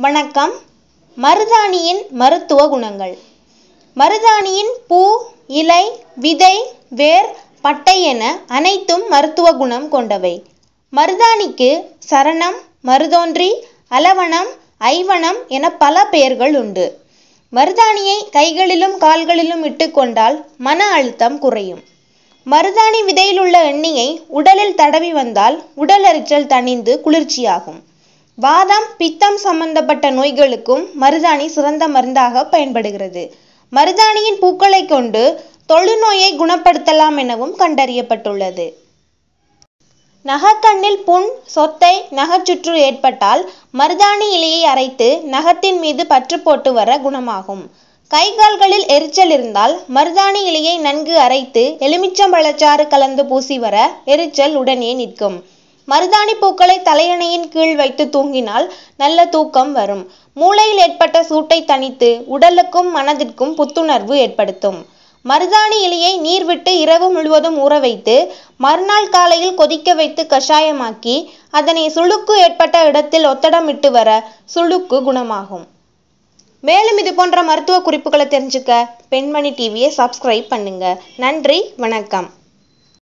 வணக்கம். மருதாணியின் மருத்துவ குணங்கள். மருதாணியின் பூ இலை விதை வேர் பட்டை என அனைத்தும் மருத்துவ குணம் கொண்டவை. மருதாணிக்கு சரணம் மருதோன்றி அலவணம் ஐவனம் என பல பெயர்கள் உண்டு. மருதாணியை கைகளிலும் கால்களிலும் இட்டுக்கொண்டால் மன அழுத்தம் குறையும். மருதாணி விதையிலுள்ள எண்ணெயை உடலில் தடவி வந்தால் உடல் எரிச்சல் தணிந்து குளிர்ச்சியாகும். வாதம் பித்தம் சம்பந்தப்பட்ட நோய்களுக்கும் மருதாணி சிறந்த மருந்தாக பயன்படுகிறது. மருதாணியின் பூக்களை கொண்டு தொழுநோயை குணப்படுத்தலாம் எனவும் கண்டறியப்பட்டுள்ளது. நகக்கண்ணில் புண் சொத்தை நகச்சுற்று ஏற்பட்டால் மருதாணி இலையை அரைத்து நகத்தின் மீது பற்று போட்டு வர குணமாகும். கை கால்களில் எரிச்சல் இருந்தால் மருதாணி இலையை நன்கு அரைத்து எலுமிச்சம்பழச்சாறு கலந்து பூசி வர எரிச்சல் உடனே நிற்கும். மருதாணி பூக்களை தலையணையின் கீழ் வைத்து தூங்கினால் நல்ல தூக்கம் வரும். மூளையில் ஏற்பட்ட சூட்டை தணித்து உடலுக்கும் மனதிற்கும் புத்துணர்வு ஏற்படுத்தும். மருதாணி இலையை நீர் விட்டு இரவு முழுவதும் ஊற வைத்து மறுநாள் காலையில் கொதிக்க வைத்து கஷாயமாக்கி அதனை சுளுக்கு ஏற்பட்ட இடத்தில் ஒத்தடமிட்டு வர சுளுக்கு குணமாகும். மேலும் இது போன்ற மருத்துவ குறிப்புகளை தெரிஞ்சுக்க பெண்மணி டிவியை சப்ஸ்கிரைப் பண்ணுங்க. நன்றி வணக்கம்.